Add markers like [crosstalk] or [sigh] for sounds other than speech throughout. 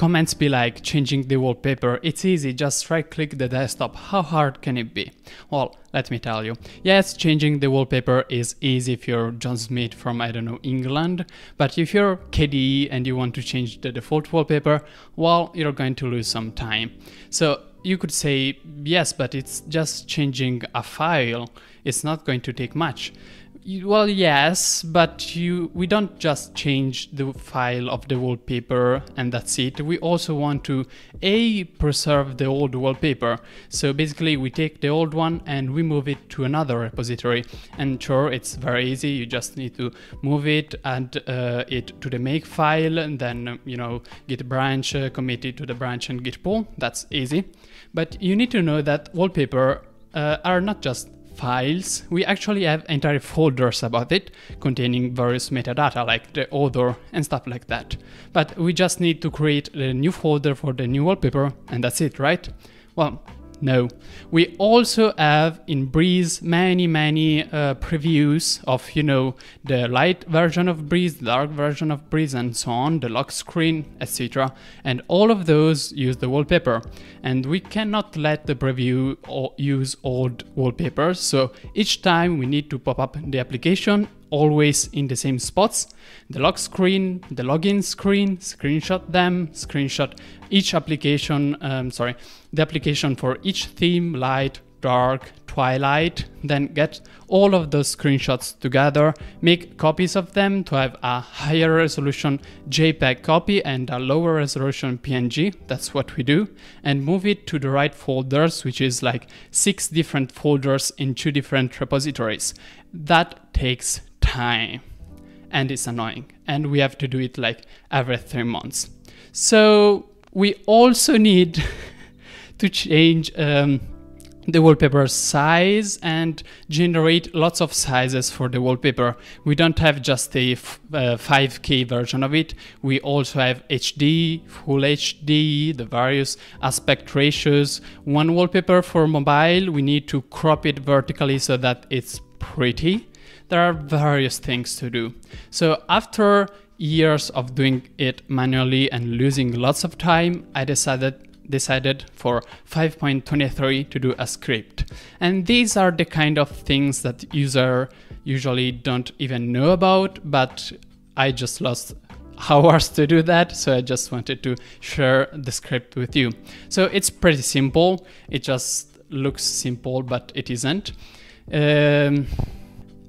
comments be like changing the wallpaper? It's easy, just right click the desktop. How hard can it be? Well, let me tell you. Yes, changing the wallpaper is easy if you're John Smith from, I don't know, England. But if you're KDE and you want to change the default wallpaper, well, you're going to lose some time. So you could say, yes, but it's just changing a file. It's not going to take much. Well, yes, but you we don't just change the file of the wallpaper and that's it. We also want to a preserve the old wallpaper. So basically, we take the old one and we move it to another repository. And sure, it's very easy. You just need to move it, add uh, it to the make file, and then you know git branch, uh, commit it to the branch, and git pull. That's easy. But you need to know that wallpaper uh, are not just files, we actually have entire folders about it containing various metadata like the author and stuff like that. But we just need to create a new folder for the new wallpaper and that's it, right? Well, no. We also have in Breeze many, many uh, previews of, you know, the light version of Breeze, the dark version of Breeze, and so on, the lock screen, etc. And all of those use the wallpaper. And we cannot let the preview use old wallpapers. So each time we need to pop up the application always in the same spots. The lock screen, the login screen, screenshot them, screenshot each application, um, sorry, the application for each theme, light, dark, twilight, then get all of those screenshots together, make copies of them to have a higher resolution JPEG copy and a lower resolution PNG, that's what we do, and move it to the right folders, which is like six different folders in two different repositories. That takes time and it's annoying and we have to do it like every three months so we also need [laughs] to change um, the wallpaper size and generate lots of sizes for the wallpaper. We don't have just a uh, 5K version of it. We also have HD, Full HD, the various aspect ratios. One wallpaper for mobile, we need to crop it vertically so that it's pretty there are various things to do. So after years of doing it manually and losing lots of time, I decided decided for 5.23 to do a script. And these are the kind of things that user usually don't even know about, but I just lost hours to do that, so I just wanted to share the script with you. So it's pretty simple. It just looks simple, but it isn't. Um,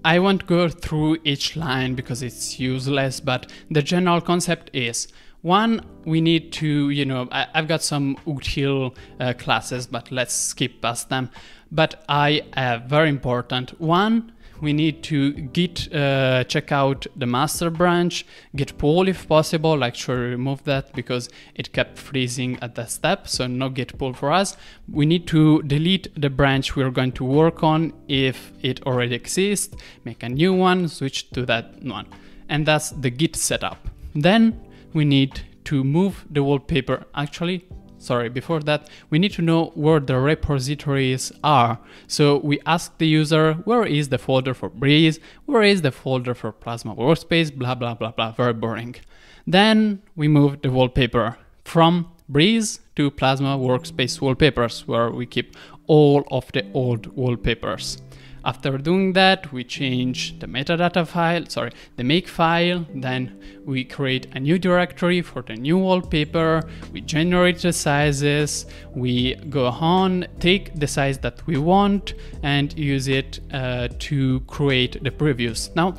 I won't go through each line because it's useless, but the general concept is one, we need to, you know, I, have got some util uh, classes, but let's skip past them. But I have very important one, we need to git uh, check out the master branch, git pull if possible, like sure remove that because it kept freezing at that step, so no git pull for us. We need to delete the branch we're going to work on if it already exists, make a new one, switch to that one. And that's the git setup. Then we need to move the wallpaper. Actually, sorry, before that, we need to know where the repositories are. So we ask the user, where is the folder for Breeze? Where is the folder for Plasma Workspace? Blah, blah, blah, blah, very boring. Then we move the wallpaper from Breeze to Plasma Workspace wallpapers, where we keep all of the old wallpapers. After doing that, we change the metadata file, sorry, the make file, then we create a new directory for the new wallpaper, we generate the sizes, we go on, take the size that we want and use it uh, to create the previews. Now,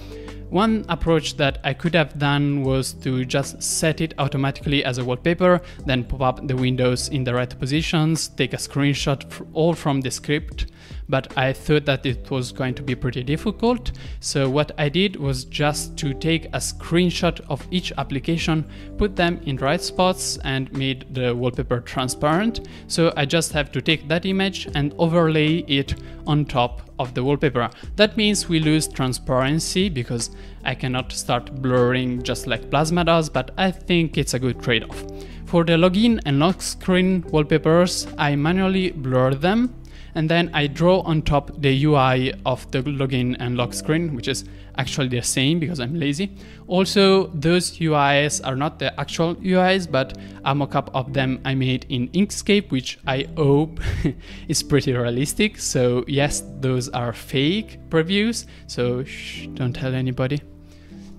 one approach that I could have done was to just set it automatically as a wallpaper, then pop up the windows in the right positions, take a screenshot all from the script, but I thought that it was going to be pretty difficult. So what I did was just to take a screenshot of each application, put them in right spots and made the wallpaper transparent. So I just have to take that image and overlay it on top of the wallpaper. That means we lose transparency because I cannot start blurring just like Plasma does, but I think it's a good trade-off. For the login and lock screen wallpapers, I manually blur them and then I draw on top the UI of the login and lock screen, which is actually the same because I'm lazy. Also, those UIs are not the actual UIs, but a mockup of them I made in Inkscape, which I hope [laughs] is pretty realistic. So yes, those are fake previews, so shh, don't tell anybody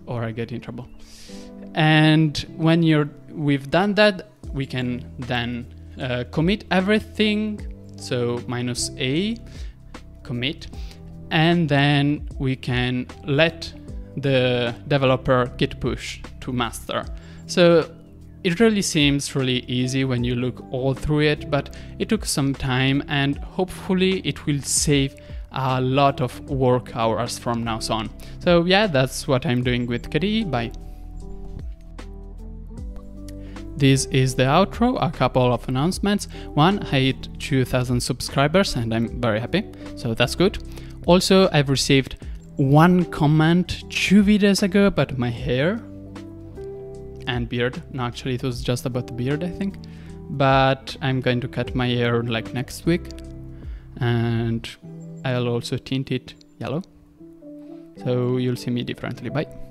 or I get in trouble. And when you're we've done that, we can then uh, commit everything. So minus a commit, and then we can let the developer git push to master. So it really seems really easy when you look all through it, but it took some time and hopefully it will save a lot of work hours from now on. So yeah, that's what I'm doing with KDE. Bye. This is the outro, a couple of announcements. One, I hit 2000 subscribers and I'm very happy, so that's good. Also, I've received one comment two videos ago about my hair and beard. No, actually, it was just about the beard, I think. But I'm going to cut my hair like next week, and I'll also tint it yellow. So you'll see me differently. Bye.